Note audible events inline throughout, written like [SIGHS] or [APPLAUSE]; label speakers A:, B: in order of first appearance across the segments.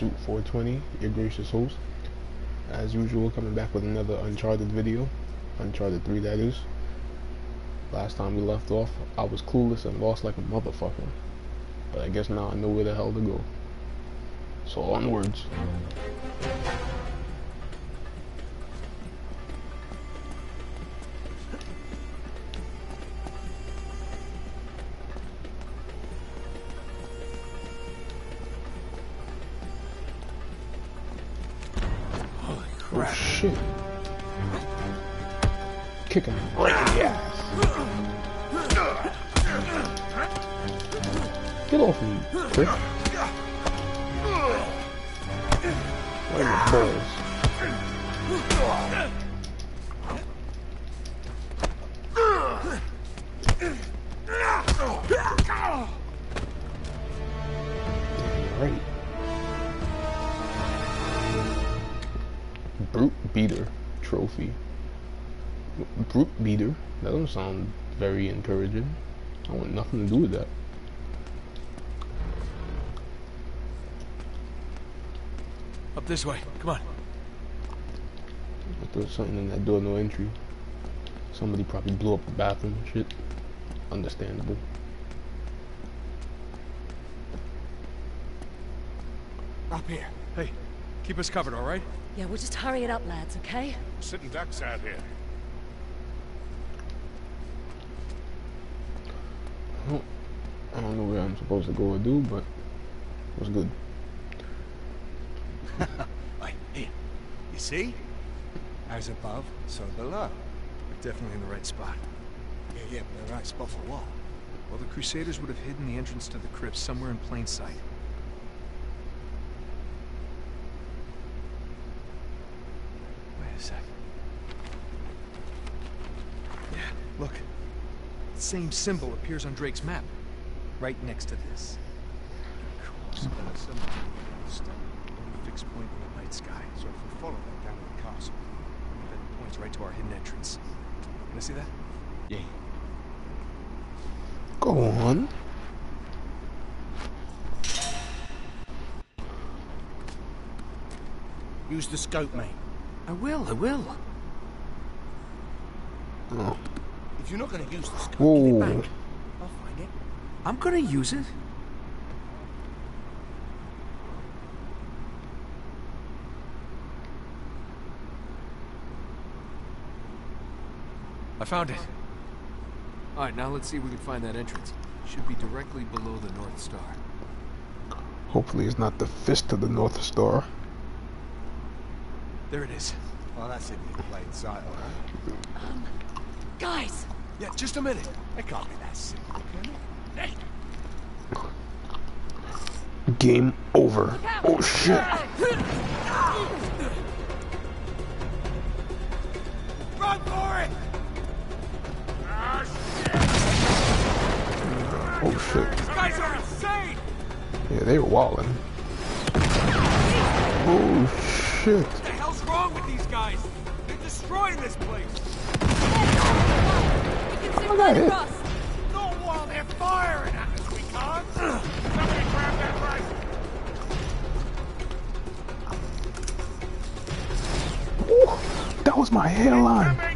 A: Suit 420, your gracious host. As usual, coming back with another Uncharted video. Uncharted 3, that is. Last time we left off, I was clueless and lost like a motherfucker. But I guess now I know where the hell to go. So onwards. Oh shit. Kick him right in the ass. Get off me, prick. Right in the balls. Sound very encouraging. I want nothing to do with that.
B: Up this way. Come on.
A: If there's something in that door, no entry. Somebody probably blew up the bathroom and shit. Understandable.
B: Up here. Hey, keep us covered, all right?
C: Yeah, we'll just hurry it up, lads, okay?
D: Sitting ducks out here.
A: Well, I don't know where I'm supposed to go or do, but it was good. [LAUGHS]
B: Here. You see? As above, so below. We're definitely in the right spot. Yeah, yeah, but the right spot for what? Well, the Crusaders would have hidden the entrance to the crypt somewhere in plain sight. Wait a sec. Yeah, look. The same symbol appears on Drake's map. Right next to this. Cool. So that's some stone. Fixed point in the night sky. So if we follow that down to the castle, then it points right to our hidden entrance. Can I see that? Yeah.
A: Go on.
E: Use the scope, mate.
B: I will, I will.
A: Oh.
E: If you're not going to use the scope, give it back. I'll find it.
B: I'm gonna use it. I found it. Alright, now let's see if we can find that entrance. Should be directly below the North Star.
A: Hopefully it's not the fist of the North Star.
B: There it is.
E: Oh, that's it in plain sight, all right.
C: Um, guys!
B: Yeah, just a minute.
E: It can't be that simple, can it? Hey,
A: Game over. Oh shit.
E: run for it!
A: Oh shit.
B: These guys are insane!
A: Yeah, they were walling. Oh shit.
B: What the hell's wrong with these guys? They're destroying this place!
E: While they're firing at us, we can't!
D: Somebody grab that rifle.
A: That was my hairline.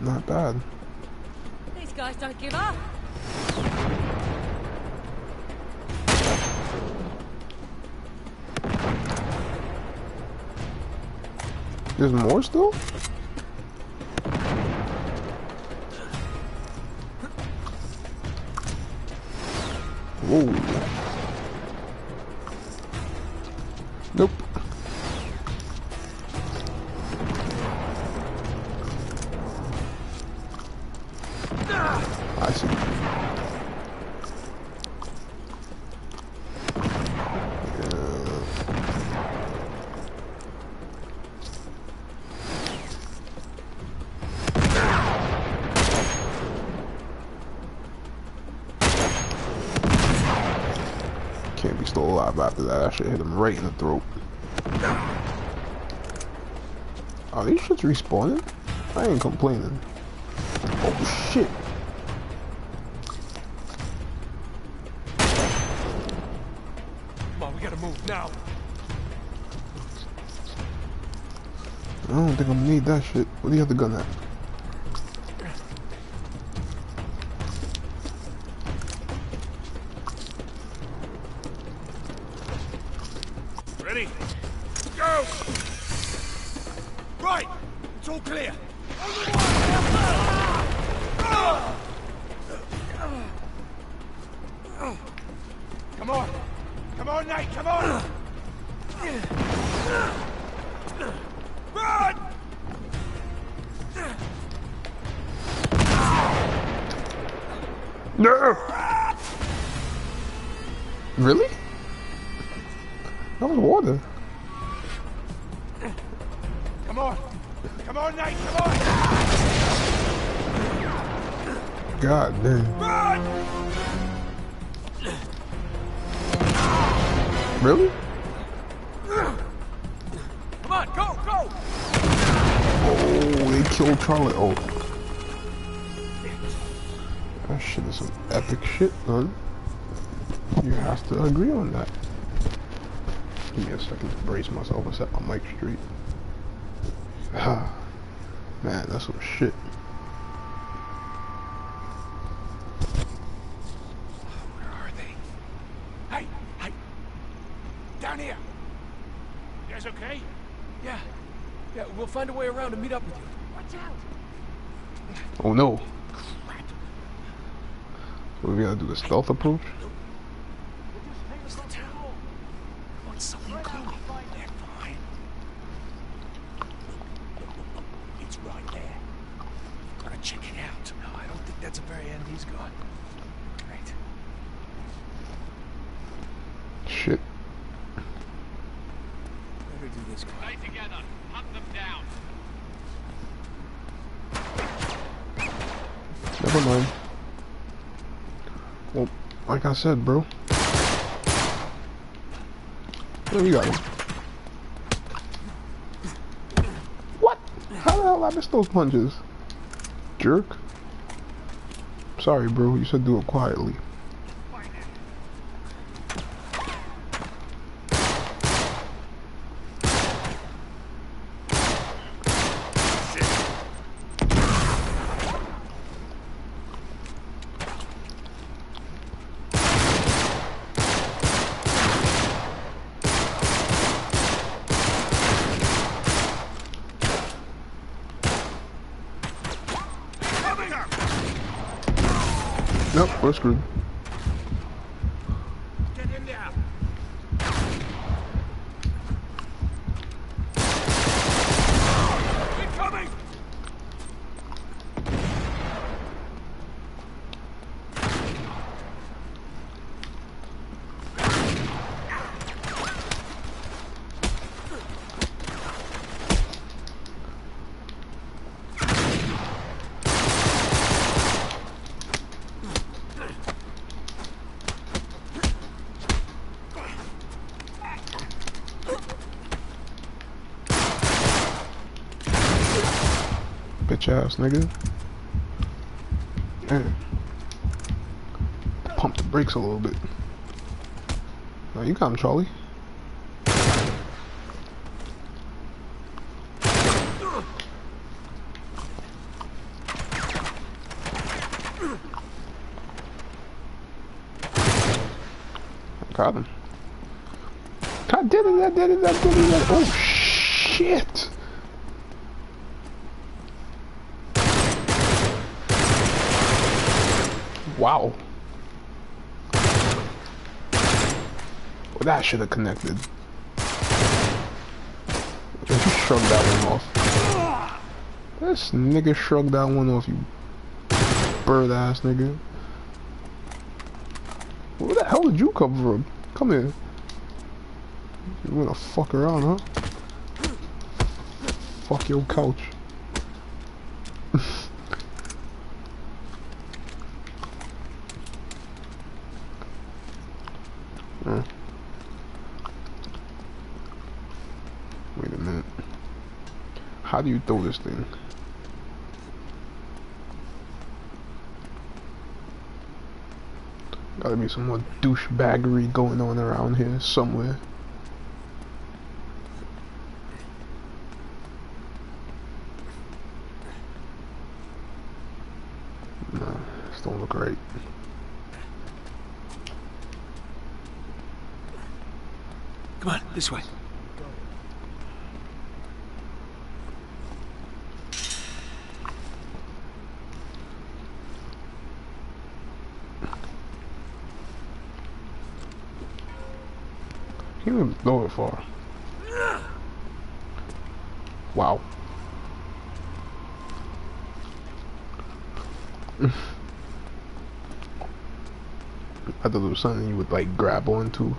D: Not
A: bad.
C: These guys don't give up.
A: There's more still? Whoa. Alive after that. That shit hit him right in the throat. Are these shits respawning? I ain't complaining. Oh shit.
B: Come on, we gotta move now.
A: I don't think I'm gonna need that shit. Where do you have the gun at?
D: Ready? Go!
E: Right! It's all clear. Come on! Come on, Nate, come on! Run!
A: No! Really? That was water.
E: Come on! Come on, Nate, come on!
A: God damn.
E: Run!
A: Really?
B: Come on, go, go!
A: Oh, they killed Charlie. Oh. That shit is some epic shit, man. You have to agree on that. Give me a second to brace myself and set my mic straight. Ah, [SIGHS] man, that's some shit.
E: Where are they? Hey, hey! Down here!
D: You guys okay?
B: Yeah, yeah, we'll find a way around to meet up with you.
C: Watch out!
A: Oh no. What we gotta do the stealth approach?
E: Want something clean? They're fine. It's right there. Gotta check it out.
B: No, I don't think that's the very end he's gone.
E: Right.
A: Shit.
B: Better do this quick.
F: Stay together. Hunt them down.
A: Never mind. Well, like I said, bro. There we him. What? How the hell I missed those punches? Jerk. Sorry, bro. You said do it quietly. We're screwed.
D: Get in there!
E: Incoming!
A: Ass nigga. Man. Pump the brakes a little bit. Now you got him, Charlie. Got him. God did it, I did it, I did it. Oh shit. Wow. Well, that should have connected. Just shrug that one off. This nigga shrugged that one off, you bird ass nigga. Where the hell did you come from? Come here. You wanna fuck around, huh? Fuck your couch. Throw this thing? Gotta be some more douchebaggery going on around here somewhere. No, this don't look right.
B: Come on, this way.
A: He didn't throw it far. Wow. I thought it was something you would like grab onto.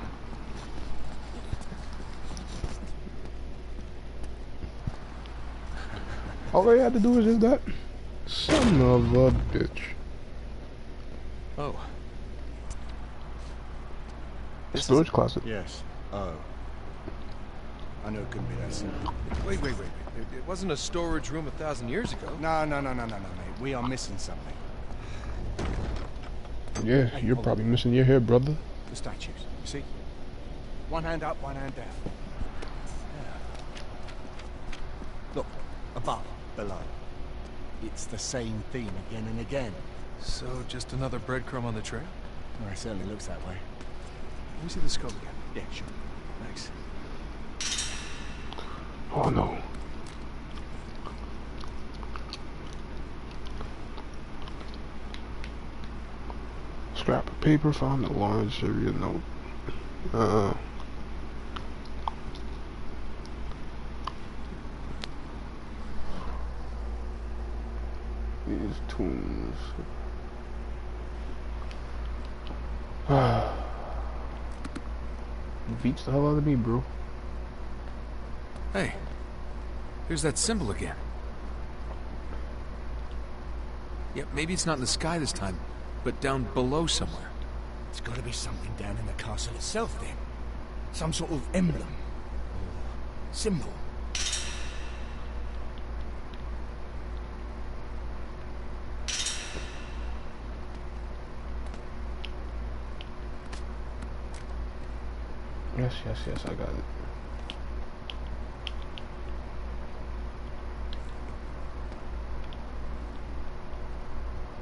A: All I had to do was just that. Son of a bitch.
B: Oh.
A: Storage closet.
E: Yes. Oh. I knew it couldn't be that simple.
B: Wait, wait, wait. wait. It, it wasn't a storage room a thousand years ago.
E: No, no, no, no, no, no, mate. We are missing something.
A: Yeah, you're probably missing your hair, brother.
E: The statues. You see? One hand up, one hand down. Yeah. Look, above, below. It's the same theme again and again.
B: So, just another breadcrumb on the trail?
E: Well, it certainly looks that way.
B: Let me see the scope again.
E: Yeah, sure.
B: Thanks.
A: Oh no. Scrap of paper found in a large area note. Uh, these tombs. Beats the hell out of me, bro.
B: Hey, here's that symbol again. Yeah, maybe it's not in the sky this time, but down below somewhere.
E: It's got to be something down in the castle itself, then. Some sort of emblem. Or symbol.
A: Yes, yes, yes, I got it.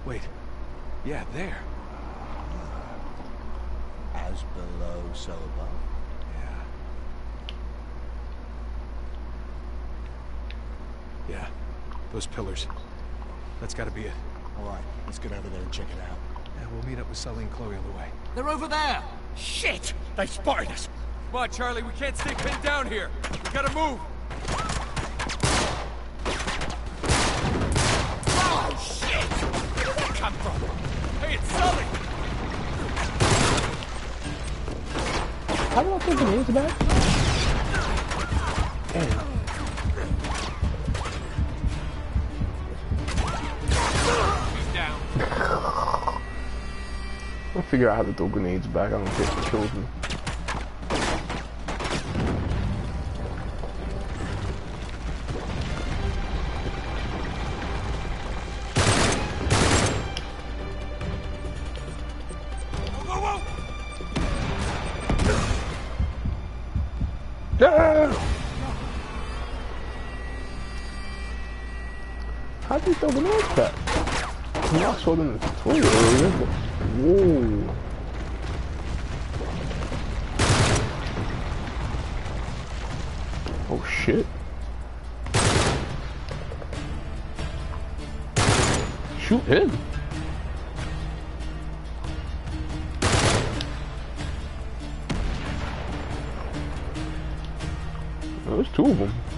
B: Wait. Yeah, there.
E: Uh, as below, so above.
B: Yeah. Yeah. Those pillars. That's gotta be it.
E: All right, let's get over there and check it out.
B: Yeah, we'll meet up with Sully and Chloe on the way.
F: They're over there!
E: Shit! They spotted us!
B: Come on, Charlie, we can't stay pinned down here. We gotta move.
E: Oh, shit! Where did that come from?
B: Hey, it's Sully!
A: How do I put grenades back? Damn. I'll figure out how to throw grenades back. I don't care if it kills me. Yeah! How do you throw grenades back? I'm not so in the tutorial area, but... Whoa. Oh shit. Shoot him. Two of them.